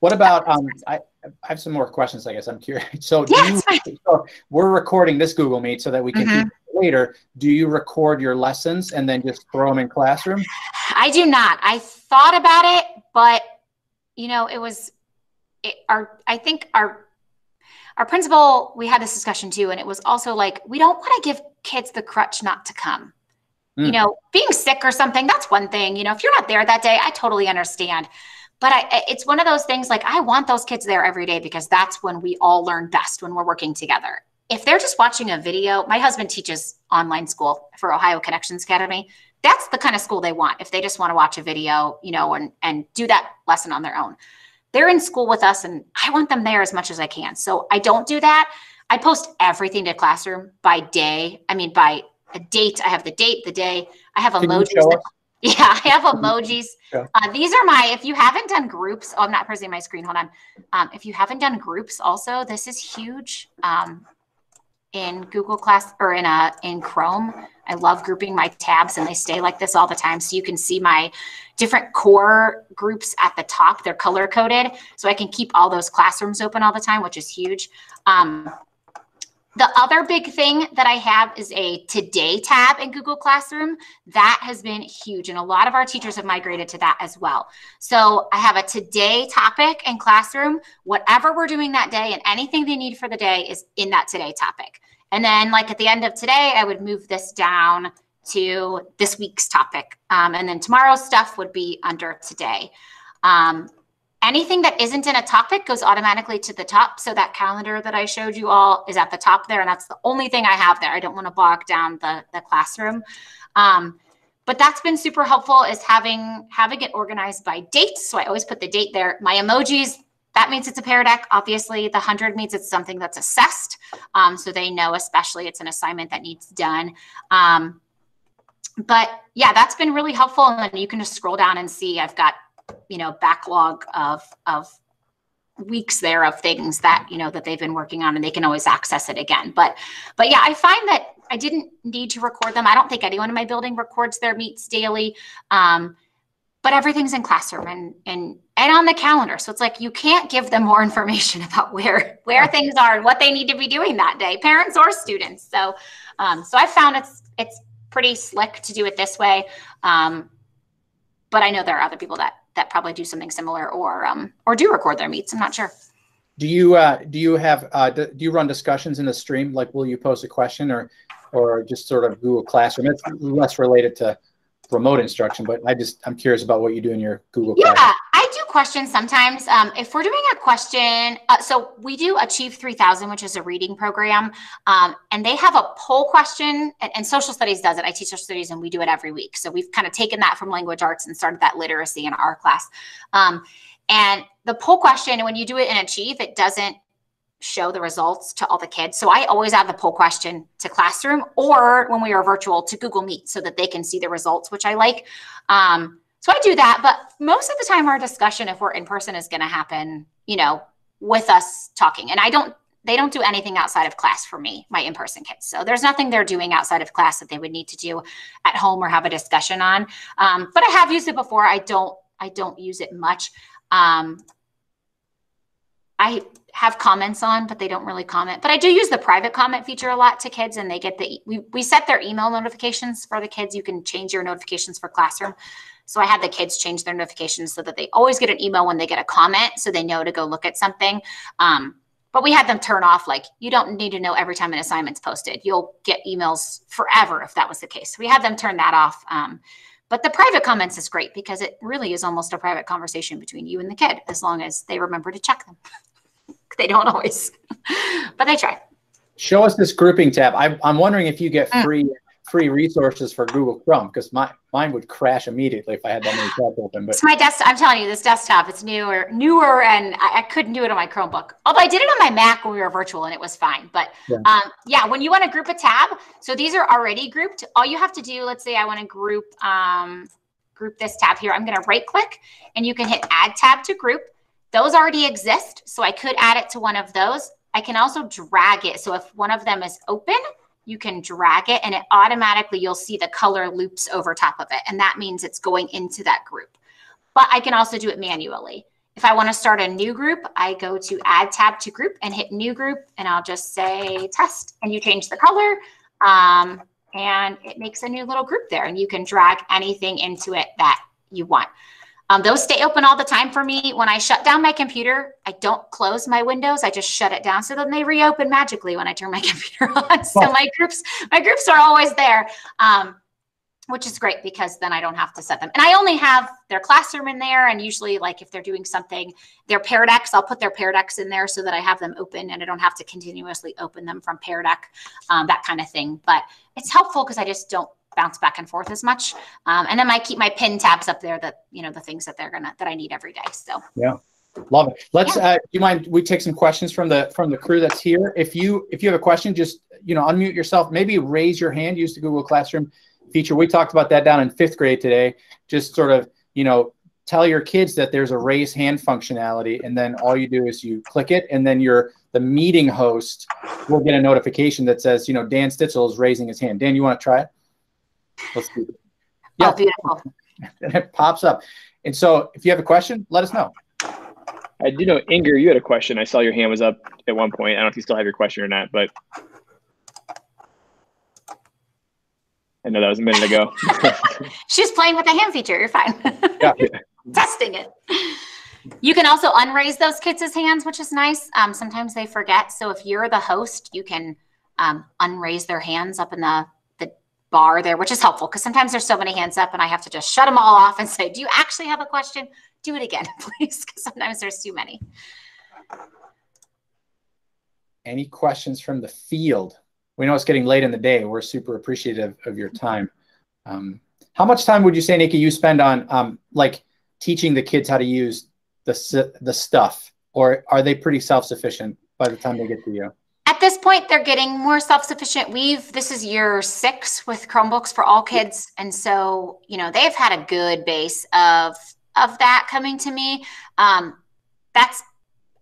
what about um, I, I have some more questions. I guess I'm curious. So, you, so we're recording this Google Meet so that we can mm-hmm. later. Do you record your lessons and then just throw them in classroom? I do not. I thought about it, but you know, it was it, our. I think our our principal. We had this discussion too, and it was also like we don't want to give kids the crutch not to come. Mm. You know, being sick or something. That's one thing. You know, if you're not there that day, I totally understand but I, it's one of those things like I want those kids there every day because that's when we all learn best when we're working together. If they're just watching a video, my husband teaches online school for Ohio Connections Academy. That's the kind of school they want. If they just want to watch a video, you know, and and do that lesson on their own. They're in school with us and I want them there as much as I can. So I don't do that. I post everything to classroom by day. I mean by a date. I have the date, the day. I have emojis. Yeah, I have emojis. Yeah. Uh, these are my, if you haven't done groups, oh, I'm not pressing my screen. Hold on. Um, if you haven't done groups also, this is huge um, in Google Class or in, a, uh, in Chrome. I love grouping my tabs and they stay like this all the time. So you can see my different core groups at the top. They're color coded. So I can keep all those classrooms open all the time, which is huge. Um, the other big thing that I have is a today tab in Google Classroom. That has been huge. And a lot of our teachers have migrated to that as well. So I have a today topic in Classroom. Whatever we're doing that day and anything they need for the day is in that today topic. And then, like at the end of today, I would move this down to this week's topic. Um, and then tomorrow's stuff would be under today. Um, anything that isn't in a topic goes automatically to the top. So that calendar that I showed you all is at the top there. And that's the only thing I have there. I don't want to bog down the, the classroom. Um, but that's been super helpful is having having it organized by date. So I always put the date there. My emojis, that means it's a Pear Deck. Obviously, the 100 means it's something that's assessed. Um, so they know, especially it's an assignment that needs done. Um, but yeah, that's been really helpful. And then you can just scroll down and see I've got you know backlog of of weeks there of things that you know that they've been working on and they can always access it again but but yeah i find that i didn't need to record them i don't think anyone in my building records their meets daily um, but everything's in classroom and and and on the calendar so it's like you can't give them more information about where where things are and what they need to be doing that day parents or students so um, so i found it's it's pretty slick to do it this way um, but i know there are other people that that probably do something similar or um, or do record their meets. I'm not sure. Do you uh, do you have uh, do, do you run discussions in the stream? Like, will you post a question or or just sort of Google Classroom? It's less related to remote instruction, but I just I'm curious about what you do in your Google. Yeah, I do questions sometimes. Um, if we're doing a question, uh, so we do Achieve 3000, which is a reading program, um, and they have a poll question, and, and, social studies does it. I teach social studies, and we do it every week. So we've kind of taken that from language arts and started that literacy in our class. Um, and the poll question, when you do it in Achieve, it doesn't show the results to all the kids. So I always add the poll question to Classroom or when we are virtual to Google Meet so that they can see the results, which I like. Um, so I do that, but most of the time our discussion, if we're in person, is going to happen, you know, with us talking. And I don't, they don't do anything outside of class for me, my in-person kids. So there's nothing they're doing outside of class that they would need to do at home or have a discussion on. Um, but I have used it before. I don't I don't use it much. Um, I have comments on, but they don't really comment. But I do use the private comment feature a lot to kids, and they get the we we set their email notifications for the kids. You can change your notifications for classroom. So I had the kids change their notifications so that they always get an email when they get a comment, so they know to go look at something. Um, but we had them turn off like you don't need to know every time an assignment's posted. You'll get emails forever if that was the case. We had them turn that off. Um, but the private comments is great because it really is almost a private conversation between you and the kid, as long as they remember to check them. they don't always, but they try. Show us this grouping tab. I'm, I'm wondering if you get mm. free free resources for Google Chrome because my mine would crash immediately if I had that many tabs open. But it's my desktop. I'm telling you, this desktop it's newer, newer, and I, I, couldn't do it on my Chromebook. Although I did it on my Mac when we were virtual and it was fine. But yeah, um, yeah when you want to group a tab, so these are already grouped. All you have to do, let's say I want to group um, group this tab here. I'm going to right click and you can hit Add tab to group. Those already exist, so I could add it to one of those. I can also drag it. So if one of them is open, you can drag it and it automatically you'll see the color loops over top of it. And that means it's going into that group. But I can also do it manually. If I want to start a new group, I go to add tab to group and hit new group and I'll just say test and you change the color. Um, and it makes a new little group there and you can drag anything into it that you want. Um, those stay open all the time for me. When I shut down my computer, I don't close my windows. I just shut it down. So then they reopen magically when I turn my computer on. So my groups, my groups are always there. Um, which is great because then I don't have to set them. And I only have their classroom in there. And usually, like if they're doing something, their Pear Decks, I'll put their Pear Decks in there so that I have them open and I don't have to continuously open them from Pear Deck, um, that kind of thing. But it's helpful because I just don't bounce back and forth as much. Um, and then I keep my pin tabs up there that, you know, the things that they're going to, that I need every day. So, yeah. Love it. Let's. Yeah. Uh, do you mind? We take some questions from the from the crew that's here. If you if you have a question, just you know unmute yourself. Maybe raise your hand. Use the Google Classroom feature. We talked about that down in fifth grade today. Just sort of you know tell your kids that there's a raise hand functionality, and then all you do is you click it, and then your the meeting host will get a notification that says you know Dan Stitzel is raising his hand. Dan, you want to try it? Let's do oh, it. Yeah. Oh, beautiful. And it pops up. And so if you have a question, let us know. I do know, Inger, you had a question. I saw your hand was up at one point. I don't know if you still have your question or not, but I know that was a minute ago. She's playing with the hand feature. You're fine. yeah. Testing it. You can also unraise those kids' hands, which is nice. Um, sometimes they forget. So if you're the host, you can um, unraise their hands up in the bar there, which is helpful because sometimes there's so many hands up and I have to just shut them all off and say, do you actually have a question? Do it again, please, because sometimes there's too many. Any questions from the field? We know it's getting late in the day. We're super appreciative of your time. Um, how much time would you say, Nikki, you spend on um, like teaching the kids how to use the, the stuff, or are they pretty self-sufficient by the time they get to you? At this point, they're getting more self-sufficient. We've this is year six with Chromebooks for all kids, and so you know they've had a good base of of that coming to me. Um, that's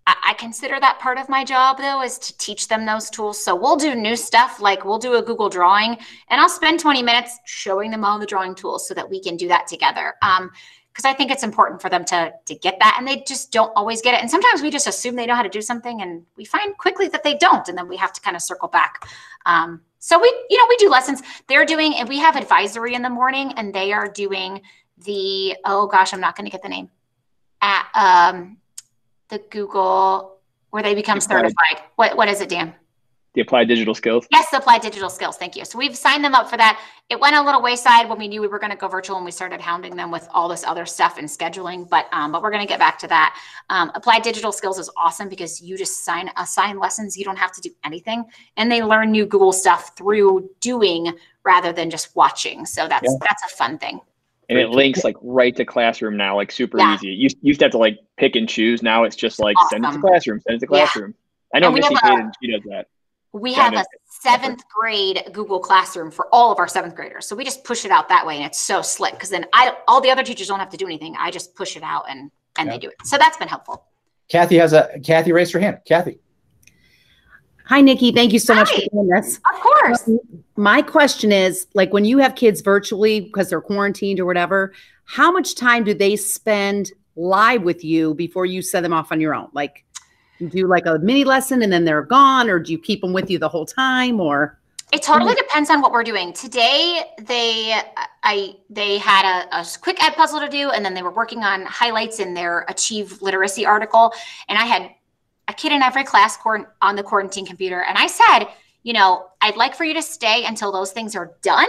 I, consider that part of my job though is to teach them those tools. So we'll do new stuff like we'll do a Google drawing, and I'll spend 20 minutes showing them all the drawing tools so that we can do that together. Um, because I think it's important for them to to get that, and they just don't always get it. And sometimes we just assume they know how to do something, and we find quickly that they don't, and then we have to kind of circle back. Um, so we, you know, we do lessons. They're doing, and we have advisory in the morning, and they are doing the oh gosh, I'm not going to get the name at um, the Google where they become certified. What what is it, Dan? the applied digital skills? Yes, the applied digital skills. Thank you. So we've signed them up for that. It went a little wayside when we knew we were going to go virtual and we started hounding them with all this other stuff and scheduling. But um, but we're going to get back to that. Um, applied digital skills is awesome because you just sign assign lessons. You don't have to do anything, and they learn new Google stuff through doing rather than just watching. So that's yeah. that's a fun thing. And it links like right to classroom now, like super yeah. easy. You, you used to have to like pick and choose. Now it's just like awesome. send it to classroom, send it to classroom. Yeah. I know Missy Hayden, she does that. We have a seventh grade Google Classroom for all of our seventh graders. So we just push it out that way and it's so slick because then I all the other teachers don't have to do anything. I just push it out and and yeah. they do it. So that's been helpful. Kathy has a Kathy raised her hand. Kathy. Hi, Nikki. Thank you so much for doing this. Of course. Um, my question is like when you have kids virtually because they're quarantined or whatever, how much time do they spend live with you before you send them off on your own? Like you do like a mini lesson and then they're gone, or do you keep them with you the whole time? Or It totally depends on what we're doing. Today, they I they had a, a quick Edpuzzle to do, and then they were working on highlights in their Achieve Literacy article. And I had a kid in every class on the quarantine computer, and I said, you know, I'd like for you to stay until those things are done.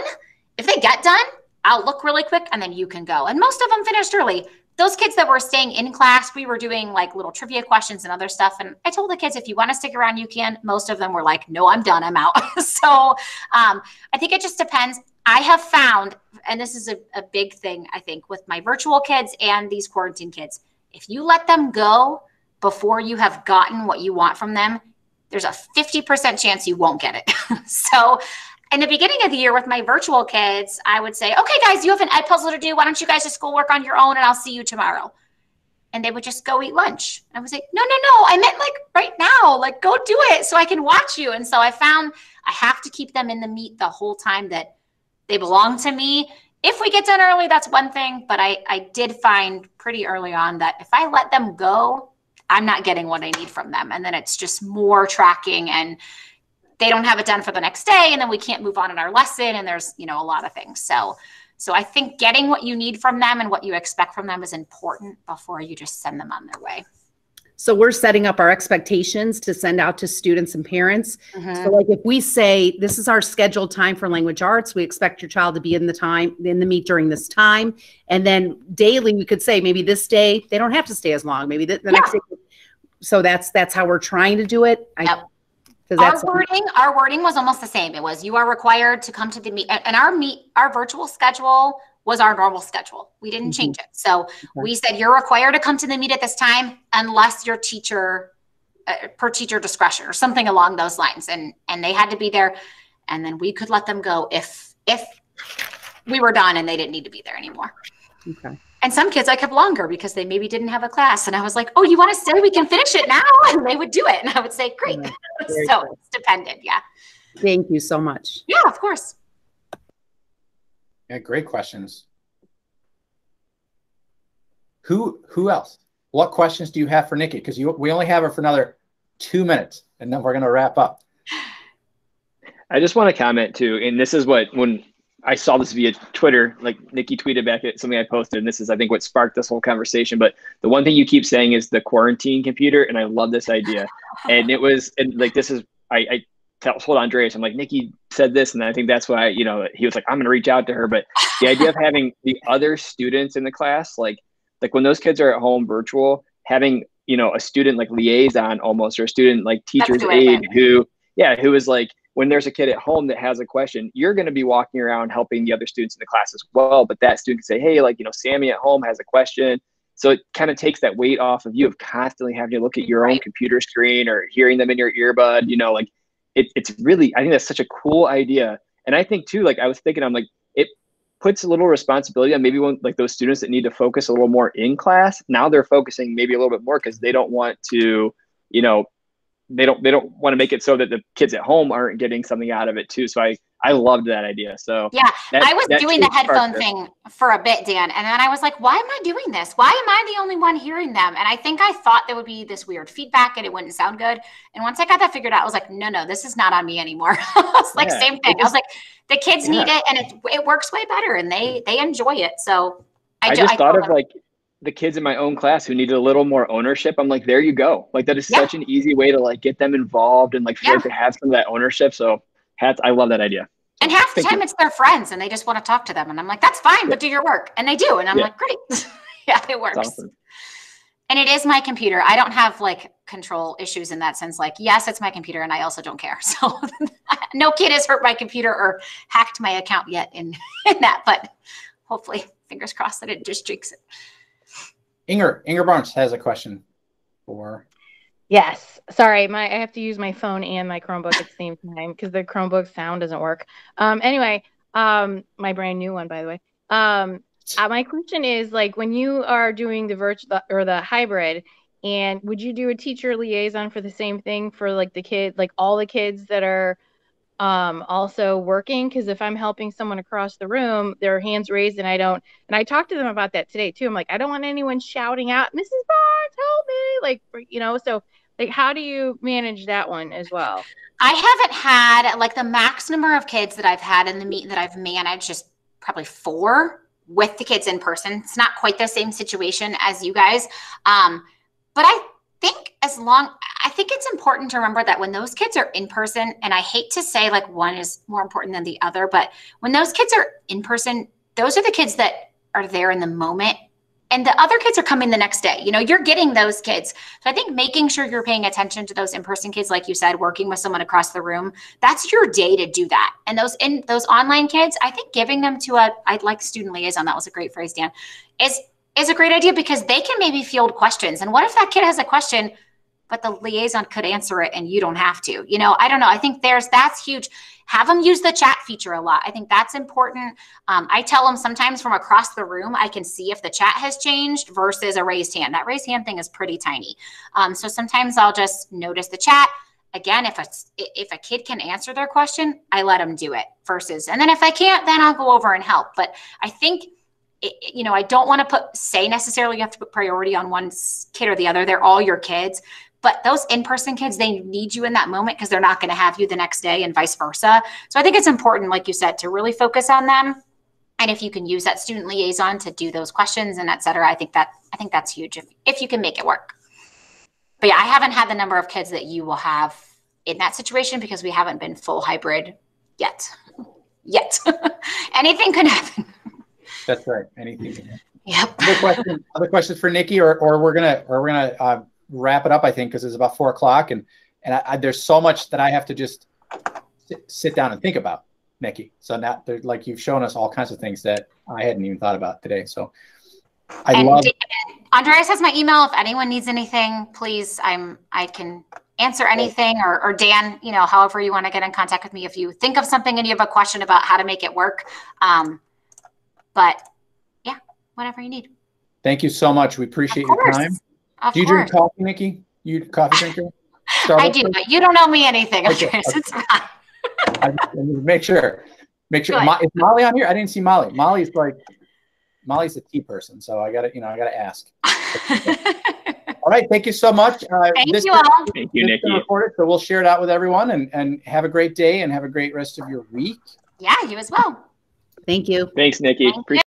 If they get done, I'll look really quick, and then you can go. And most of them finished early. Those kids that were staying in class, we were doing like little trivia questions and other stuff. And I told the kids, if you want to stick around, you can. Most of them were like, no, I'm done. I'm out. so um, I think it just depends. I have found, and this is a, a big thing, I think, with my virtual kids and these quarantine kids. If you let them go before you have gotten what you want from them, there's a 50% chance you won't get it. so in the beginning of the year with my virtual kids, I would say, okay, guys, you have an Edpuzzle to do. Why don't you guys just go work on your own and I'll see you tomorrow? And they would just go eat lunch. I would say, no, no, no, I meant like right now, like go do it so I can watch you. And so I found I have to keep them in the meet the whole time that they belong to me. If we get done early, that's one thing. But I, I did find pretty early on that if I let them go, I'm not getting what I need from them. And then it's just more tracking and they don't have it done for the next day. And then we can't move on in our lesson. And there's, you know, a lot of things. So so I think getting what you need from them and what you expect from them is important before you just send them on their way. So we're setting up our expectations to send out to students and parents. So mm-hmm. like if we say this is our scheduled time for language arts, we expect your child to be in the time in the meet during this time, and then daily we could say maybe this day they don't have to stay as long. Maybe the, the next day. So that's that's how we're trying to do it. I, Our wording, our wording was almost the same. It was you are required to come to the meet, and and our meet, our virtual schedule was our normal schedule. We didn't Mhm. change it. So we said you're required to come to the meet at this time unless your teacher, uh, per teacher discretion or something along those lines, and and they had to be there, and then we could let them go if if we were done and they didn't need to be there anymore. okay. And some kids I kept longer because they maybe didn't have a class. And I was like, oh, you want to stay? We can finish it now. And they would do it. And I would say, great. Very so good. it's dependent. Yeah. Thank you so much. Yeah, of course. Yeah, great questions. Who who else? What questions do you have for Nikki? Because we only have her for another two minutes, and then we're gonna wrap up. I just want to comment too, and this is what when I saw this via Twitter, like Nikki tweeted back at something I posted, and this is I think what sparked this whole conversation. But the one thing you keep saying is the quarantine computer, and I love this idea. And it was and like this is I, I told Andreas, I'm like Nikki said this, and I think that's why you know he was like I'm gonna reach out to her. But the idea of having the other students in the class, like like when those kids are at home virtual, having you know a student like liaison almost or a student like teacher's aide who yeah who is like when there's a kid at home that has a question, you're going to be walking around helping the other students in the class as well. But that student can say, hey, like, you know, Sammy at home has a question. So it kind of takes that weight off of you of constantly having to look at your own computer screen or hearing them in your earbud. You know, like it, it's really, I think that's such a cool idea. And I think too, like I was thinking, I'm like, it puts a little responsibility on maybe one, like those students that need to focus a little more in class. Now they're focusing maybe a little bit more because they don't want to, you know, they don't they don't want to make it so that the kids at home aren't getting something out of it too. So I I loved that idea. So Yeah. that- I was doing the headphone thing for a bit, Dan. And then I was like, why am I doing this? Why am I the only one hearing them? And I think I thought there would be this weird feedback and it wouldn't sound good. And once I got that figured out, I was like, no, no, this is not on me anymore. it's like Yeah, same thing. I was like, the kids need it and it, it works way better and they they enjoy it. So I, I ju- just thought of like the kids in my own class who needed a little more ownership. I'm like, there you go. Like that is Yeah. such an easy way to like get them involved and like feel Yeah. like they have some of that ownership. So hats, I love that idea. and half the Thank time you. it's their friends and they just want to talk to them. And I'm like, that's fine, but do your work. And they do. And I'm Yeah. like, great. yeah, it works. Awesome. And it is my computer. I don't have like control issues in that sense. Like, yes, it's my computer, and I also don't care. So, no kid has hurt my computer or hacked my account yet in, in that. But hopefully, fingers crossed that it just jinx it. Inger Inger Barnes has a question for. Yes. Sorry, my I have to use my phone and my Chromebook at the same time because the Chromebook sound doesn't work. Um anyway, um my brand new one by the way. Um uh, my question is like when you are doing the virtual or the hybrid And would you do a teacher liaison for the same thing for like the kid, like all the kids that are um also working because if i'm helping someone across the room their hands raised and i don't and i talked to them about that today too i'm like i don't want anyone shouting out mrs barnes help me like you know so like how do you manage that one as well I haven't had like the max number of kids that I've had in the meet that I've managed is probably four with the kids in person. It's not quite the same situation as you guys. Um, but I think as long I think it's important to remember that when those kids are in person, and I hate to say like one is more important than the other, but when those kids are in person, those are the kids that are there in the moment and the other kids are coming the next day. You know, you're getting those kids. So I think making sure you're paying attention to those in-person kids, like you said, working with someone across the room, that's your day to do that. And those in those online kids, I think giving them to a I'd like student liaison, that was a great phrase, Dan, is is a great idea because they can maybe field questions. And what if that kid has a question, but the liaison could answer it and you don't have to? You know, I don't know. I think there's that's huge have them use the chat feature a lot. I think that's important. Um, I tell them sometimes from across the room, I can see if the chat has changed versus a raised hand. That raised hand thing is pretty tiny. Um, so sometimes I'll just notice the chat. Again, if a, if a kid can answer their question, I let them do it versus, and then if I can't, then I'll go over and help. But I think it, you know, I don't want to put say necessarily you have to put priority on one kid or the other. They're all your kids, but those in-person kids, they need you in that moment because they're not going to have you the next day and vice versa. So I think it's important, like you said, to really focus on them. And if you can use that student liaison to do those questions and et cetera, I think that I think that's huge if, if you can make it work. But yeah, I haven't had the number of kids that you will have in that situation because we haven't been full hybrid yet. Yet. Anything could happen. That's right. Anything. Yep. Other questions, other questions for Nikki, or, or we're gonna, or we're gonna uh, wrap it up, I think, because it's about four o'clock, and and I, I, there's so much that I have to just sit, sit down and think about, Nikki. So now, like you've shown us all kinds of things that I hadn't even thought about today. So I and love. Andreas has my email. If anyone needs anything, please, I'm I can answer anything or, or Dan, you know, however you want to get in contact with me. If you think of something and you have a question about how to make it work, um, but yeah, whatever you need. Thank you so much. We appreciate your time. Of do you course. drink coffee, Nikki? You coffee drinker? I do, but you don't know me anything. Okay, okay. It's fine. I just- make sure. Make sure. Mo- is Molly on here? I didn't see Molly. Molly's like, Molly's a tea person, so I got to, you know, I got to ask. All right, thank you so much. Uh, Thank this you is- all. Thank you, this is Nikki. recorded, so we'll share it out with everyone, and and have a great day, and have a great rest of your week. Yeah, you as well. Thank you. Thanks, Nikki. Thank you. Appreciate